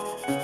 Bye.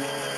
Yeah.